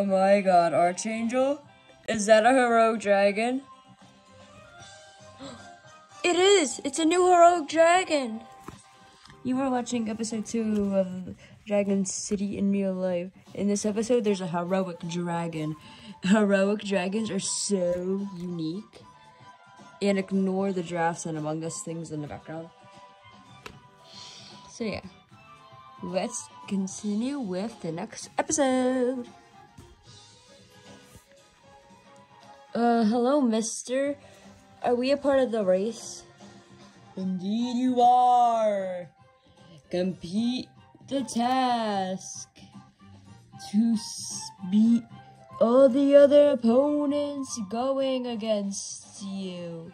Oh my god, Archangel? Is that a heroic dragon? It is! It's a new heroic dragon! You were watching episode 2 of Dragon City in real life. In this episode, there's a heroic dragon. Heroic dragons are so unique. And ignore the drafts and Among Us things in the background. So yeah, let's continue with the next episode. Uh, hello, mister. Are we a part of the race? Indeed you are. Compete the task to beat all the other opponents going against you.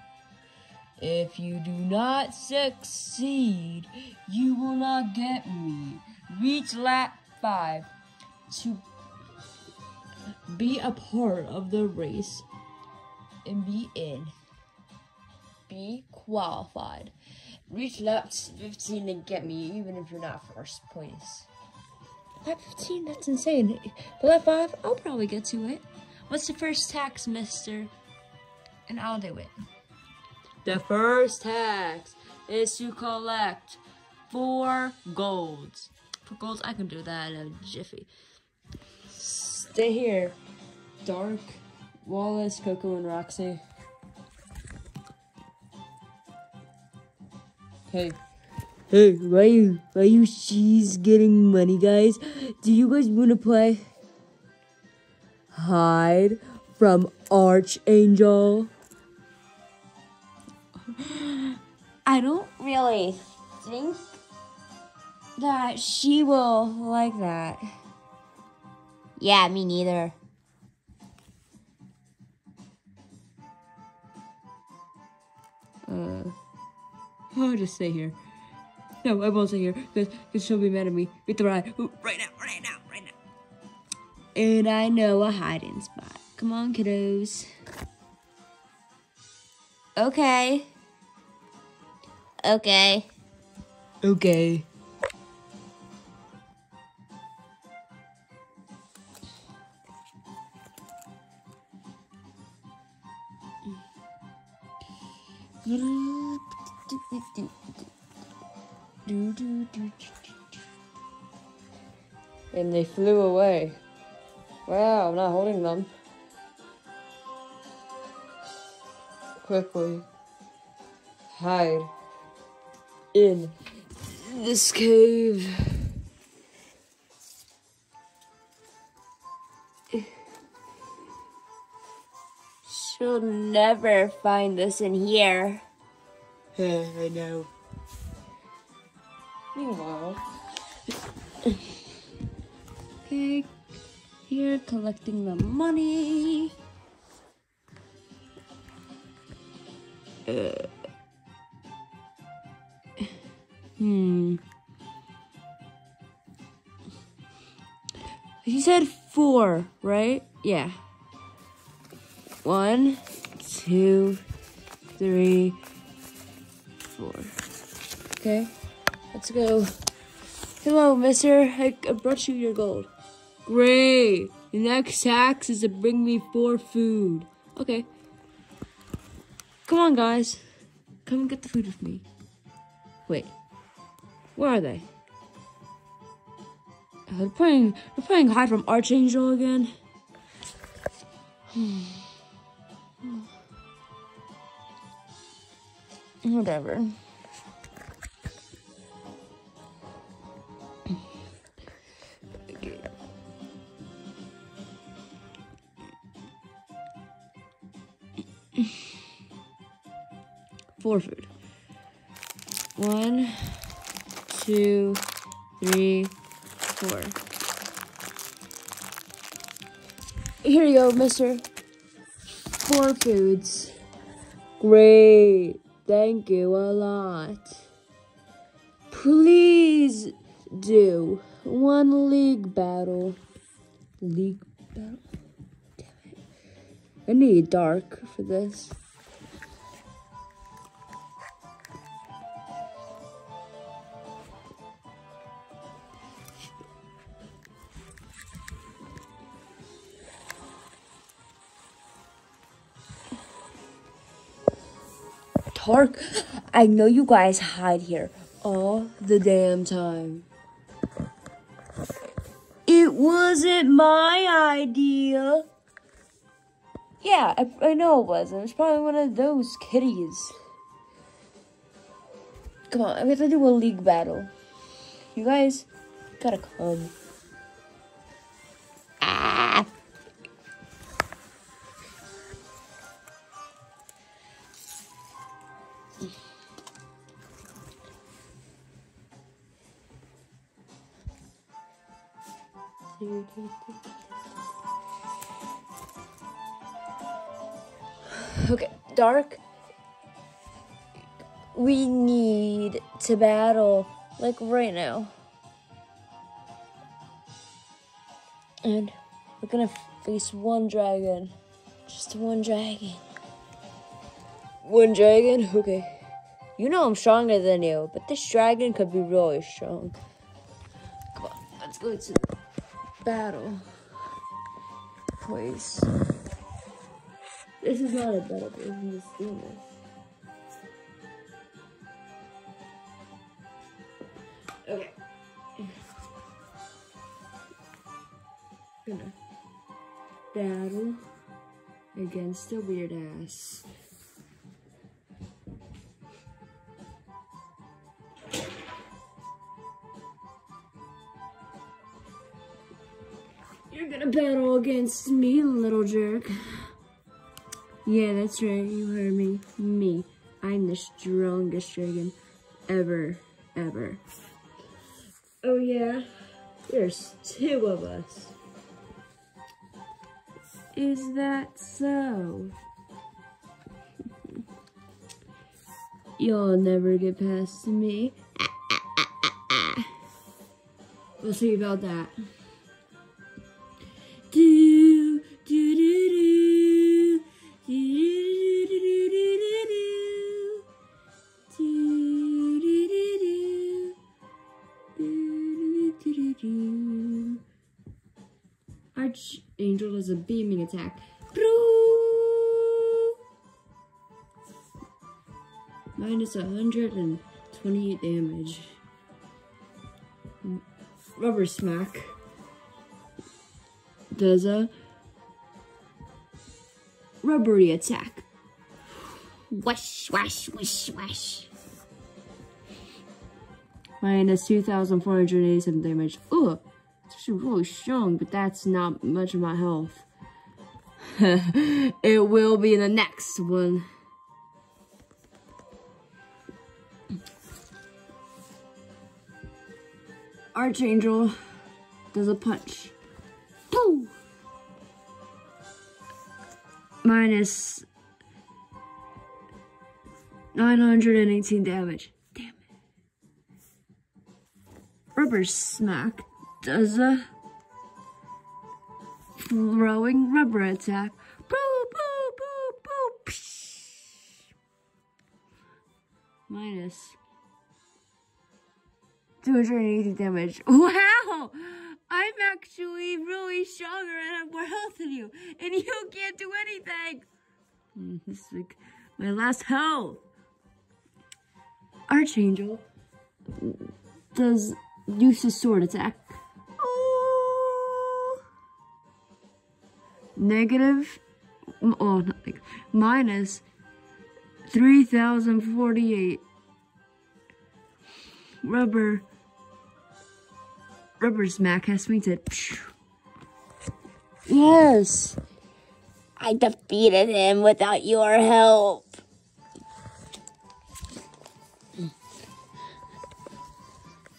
If you do not succeed, you will not get me. Reach lap 5 to be a part of the race and be in. Be qualified. Reach lap 15 and get me, even if you're not first place. Lap 15? That's insane. But lap 5, I'll probably get to it. What's the first tax, mister? And I'll do it. The first tax is to collect four golds. Four golds, I can do that in a jiffy. Stay here. Dark, Wallace, Coco, and Roxy. Hey. Hey, why you why you she's getting money, guys? Do you guys wanna play? Hide from Archangel. I don't really think that she will like that. Yeah, me neither. I'll just stay here. No, I won't stay here because she'll be mad at me. Get the ride right now, right now, right now. And I know a hiding spot. Come on, kiddos. Okay. Okay. Okay. And they flew away. Wow, I'm not holding them. Quickly. Hide. In this cave. She'll never find us in here. I know. Okay, here collecting the money. Uh, hmm. He said four, right? Yeah. One, two, three, four. Okay, let's go. Hello, mister. I, I brought you your gold. Great. The next tax is to bring me four food. Okay. Come on, guys. Come and get the food with me. Wait. Where are they? Uh, they're playing. They're playing hide from Archangel again. Whatever. Four food. One, two, three, four. Here you go, mister. Four foods. Great. Thank you a lot. Please do one league battle. League battle? I need dark for this. Dark, I know you guys hide here all the damn time. It wasn't my idea. Yeah, I, I know it wasn't. It's probably one of those kitties. Come on, we have to do a league battle. You guys gotta come. Ah. Okay, Dark. We need to battle, like right now. And we're gonna face one dragon. Just one dragon. One dragon? Okay. You know I'm stronger than you, but this dragon could be really strong. Come on, let's go to battle. Please. This is not a battle, but I'm just doing this. Okay. Gonna battle against a weird ass. You're gonna battle against me, little jerk. Yeah, that's right. You heard me. Me. I'm the strongest dragon ever, ever. Oh, yeah? There's two of us. Is that so? You'll never get past me. We'll see about that. Beaming attack. Minus 128 damage. Rubber smack does a rubbery attack. Wash, wash, wash, wash. Minus 2,487 damage. Ugh, it's actually really strong, but that's not much of my health. it will be in the next one. Archangel does a punch. Boom! Minus 918 damage. Damn it. Rubber Smack does a throwing rubber attack. Boo, boo, boo, boo. Psh. Minus 280 damage. Wow! I'm actually really stronger and have more health than you, and you can't do anything. Hmm, this is like my last health. Archangel does use his sword attack. Negative, oh, not minus 3,048 rubber rubber smack has me to yes. I defeated him without your help.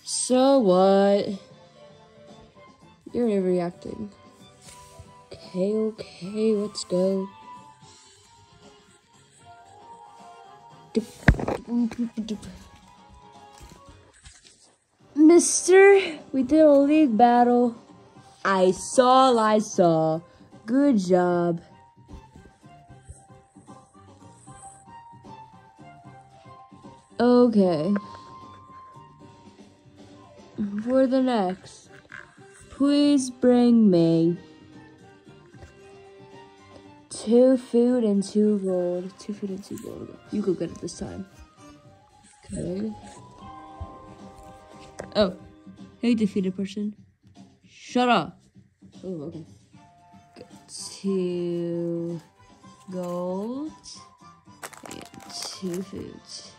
So what? You're never reacting okay okay let's go Mister, we did a league battle. I saw, I saw. Good job. Okay. For the next, please bring me Two food and two gold. Two food and two gold. You go get it this time. Okay. Oh. Hey, defeated person. Shut up. Oh, okay. Two gold and two foods.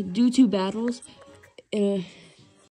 Do two battles. Uh,